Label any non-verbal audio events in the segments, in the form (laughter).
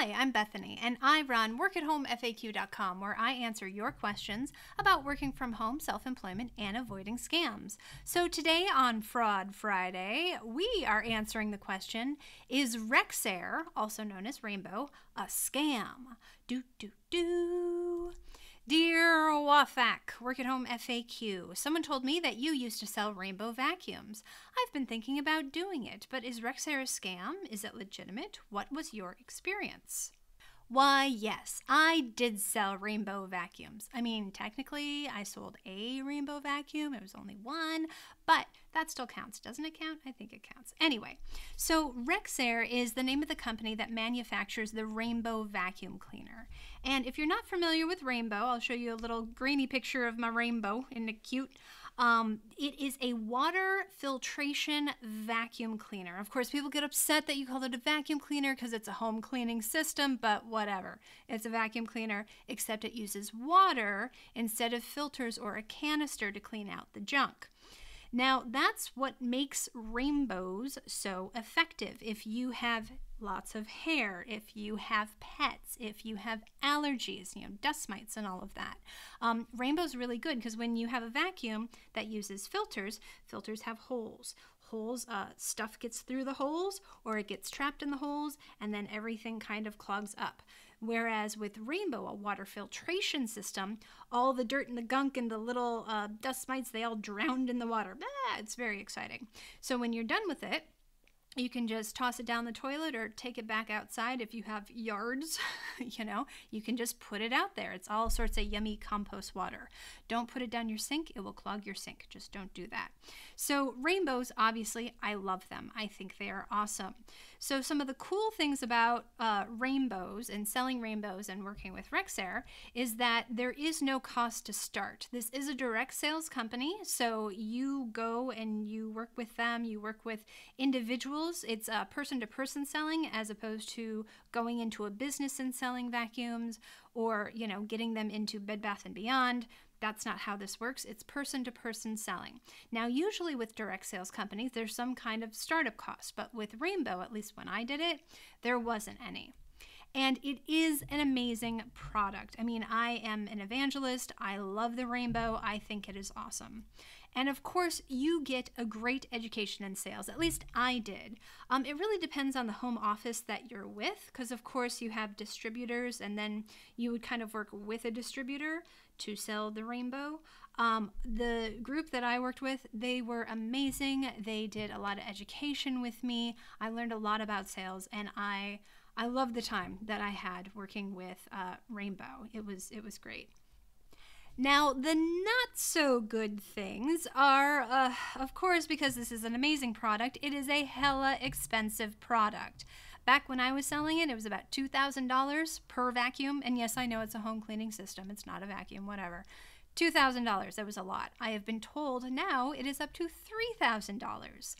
Hi, I'm Bethany, and I run workathomefaq.com, where I answer your questions about working from home, self employment, and avoiding scams. So today on Fraud Friday, we are answering the question Is Rexair, also known as Rainbow, a scam? Do, do, do. Dear Wafak, work at home FAQ. Someone told me that you used to sell rainbow vacuums. I've been thinking about doing it, but is Rexair a scam? Is it legitimate? What was your experience? Why, yes, I did sell rainbow vacuums. I mean, technically, I sold a rainbow vacuum. It was only one, but that still counts. Doesn't it count? I think it counts. Anyway, so Rexair is the name of the company that manufactures the rainbow vacuum cleaner. And if you're not familiar with rainbow, I'll show you a little grainy picture of my rainbow in the cute. Um, it is a water filtration vacuum cleaner. Of course, people get upset that you call it a vacuum cleaner because it's a home cleaning system, but whatever. It's a vacuum cleaner, except it uses water instead of filters or a canister to clean out the junk. Now, that's what makes rainbows so effective. If you have lots of hair, if you have pets, if you have allergies, you know, dust mites and all of that. Um, rainbow's really good because when you have a vacuum that uses filters, filters have holes. Holes, uh, stuff gets through the holes or it gets trapped in the holes and then everything kind of clogs up. Whereas with Rainbow, a water filtration system, all the dirt and the gunk and the little uh, dust mites, they all drowned in the water. Ah, it's very exciting. So when you're done with it, you can just toss it down the toilet or take it back outside if you have yards (laughs) you know? You can just put it out there. It's all sorts of yummy compost water. Don't put it down your sink. It will clog your sink. Just don't do that. So rainbows obviously i love them. I think they are awesome so some of the cool things about uh, rainbows and selling rainbows and working with rexair is that there is no cost to start. This is a direct sales company so you go and you work with them. You work with individuals. It's uh, person to person selling as opposed to going into a business and selling vacuums or, you know, getting them into Bed Bath and Beyond. That's not how this works. It's person to person selling. Now, usually with direct sales companies, there's some kind of startup cost, but with Rainbow, at least when I did it, there wasn't any. And it is an amazing product. I mean, I am an evangelist. I love the rainbow. I think it is awesome. And of course, you get a great education in sales. At least I did. Um, it really depends on the home office that you're with, because of course, you have distributors, and then you would kind of work with a distributor to sell the rainbow. Um, the group that I worked with, they were amazing. They did a lot of education with me. I learned a lot about sales, and I I love the time that I had working with uh, Rainbow. It was it was great. Now, the not so good things are, uh, of course, because this is an amazing product, it is a hella expensive product. Back when I was selling it, it was about $2,000 per vacuum. And yes, I know it's a home cleaning system, it's not a vacuum, whatever. $2,000, that was a lot. I have been told now it is up to $3,000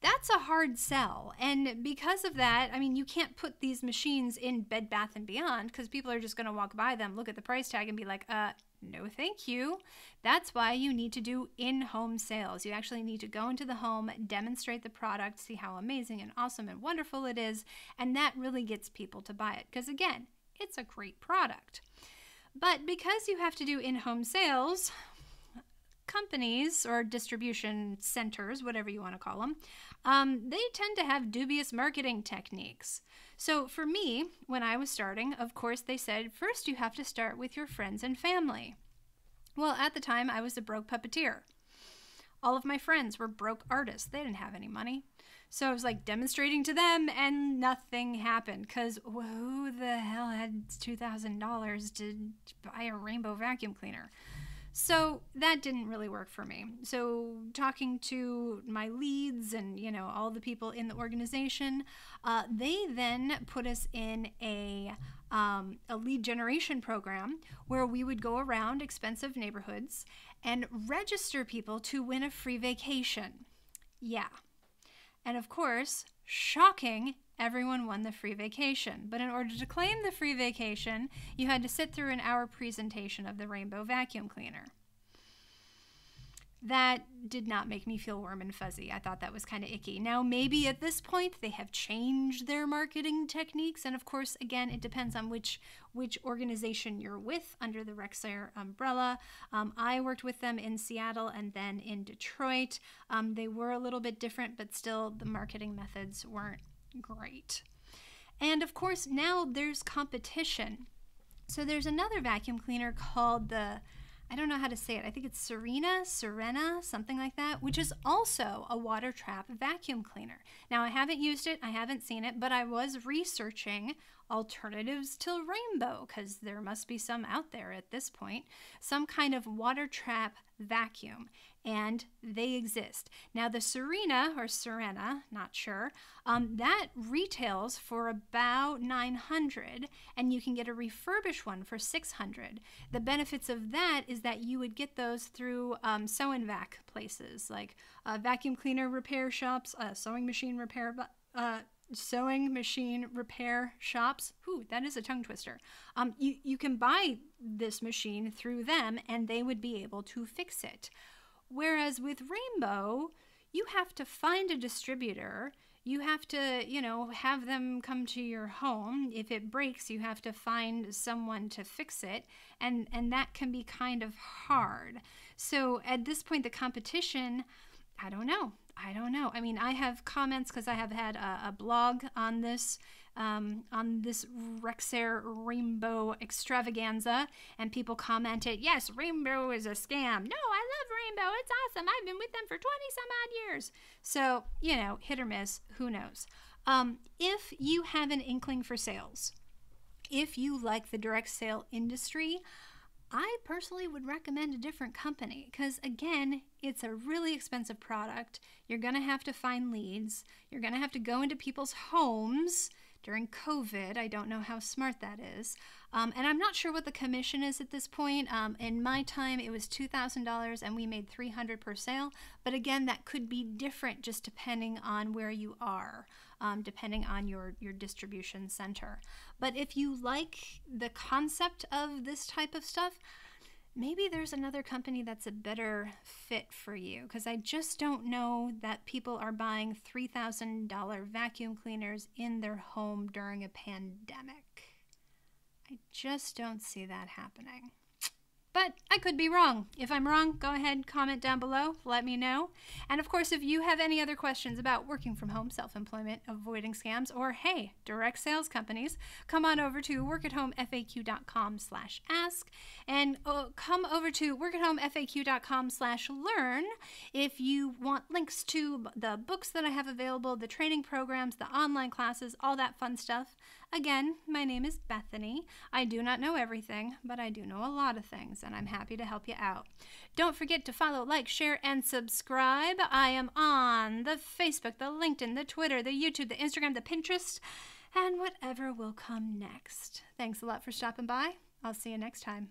that's a hard sell. And because of that, I mean, you can't put these machines in Bed Bath and Beyond because people are just going to walk by them, look at the price tag, and be like, uh, no, thank you. That's why you need to do in home sales. You actually need to go into the home, demonstrate the product, see how amazing and awesome and wonderful it is, and that really gets people to buy it because, again, it's a great product. But because you have to do in home sales, companies or distribution centers, whatever you want to call them, um, they tend to have dubious marketing techniques. So for me, when I was starting, of course, they said first you have to start with your friends and family. Well, at the time, I was a broke puppeteer. All of my friends were broke artists. They didn't have any money. So I was like demonstrating to them, and nothing happened because who the hell had $2,000 to buy a rainbow vacuum cleaner? So that didn't really work for me. So talking to my leads and you know all the people in the organization, uh, they then put us in a um, a lead generation program where we would go around expensive neighborhoods and register people to win a free vacation. Yeah. And of course, shocking, everyone won the free vacation. But in order to claim the free vacation, you had to sit through an hour presentation of the Rainbow Vacuum Cleaner. That did not make me feel warm and fuzzy. I thought that was kind of icky. Now, maybe at this point they have changed their marketing techniques, and of course, again, it depends on which which organization you're with under the Rexair umbrella. Um, I worked with them in Seattle and then in Detroit. Um, they were a little bit different, but still, the marketing methods weren't great. And of course, now there's competition. So there's another vacuum cleaner called the I don't know how to say it. I think it's Sirena, Sirena, something like that, which is also a water trap vacuum cleaner. Now, I haven't used it, I haven't seen it, but I was researching alternatives to Rainbow because there must be some out there at this point. Some kind of water trap vacuum and they exist. Now, the Sirena or Sirena, not sure, um, that retails for about 900 and you can get a refurbished one for 600. The benefits of that is that you would get those through um, sew and vac places like uh, vacuum cleaner repair shops, uh, sewing machine repair. Uh, sewing machine repair shops. Ooh, that is a tongue twister. Um, you, you can buy this machine through them and they would be able to fix it. Whereas with Rainbow, you have to find a distributor. You have to, you know, have them come to your home. If it breaks, you have to find someone to fix it, and and that can be kind of hard. So at this point, the competition, I don't know. I don't know. I mean, I have comments because I have had a, a blog on this um, on this Rexair Rainbow extravaganza, and people commented, "Yes, Rainbow is a scam." No, I love Rainbow. It's awesome. I've been with them for twenty some odd years. So you know, hit or miss. Who knows? Um, if you have an inkling for sales, if you like the direct sale industry. I personally would recommend a different company because, again, it's a really expensive product. You're going to have to find leads. You're going to have to go into people's homes during COVID. I don't know how smart that is. Um, and I'm not sure what the commission is at this point. Um, in my time, it was $2,000 and we made 300 per sale. But again, that could be different just depending on where you are, um, depending on your, your distribution center. But if you like the concept of this type of stuff, maybe there's another company that's a better fit for you because I just don't know that people are buying $3,000 vacuum cleaners in their home during a pandemic. I just don't see that happening. But I could be wrong. If I'm wrong, go ahead, comment down below, let me know. And of course, if you have any other questions about working from home, self employment, avoiding scams, or hey, direct sales companies, come on over to workathomefaq.com slash ask and uh, come over to workathomefaq.com slash learn if you want links to the books that I have available, the training programs, the online classes, all that fun stuff. Again, my name is Bethany. I do not know everything, but I do know a lot of things, and I'm happy to help you out. Don't forget to follow, like, share, and subscribe. I am on the Facebook, the LinkedIn, the Twitter, the YouTube, the Instagram, the Pinterest, and whatever will come next. Thanks a lot for stopping by. I'll see you next time.